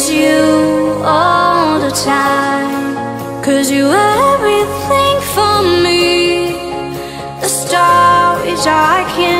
miss you all the time. Cause you are everything for me. The stories I can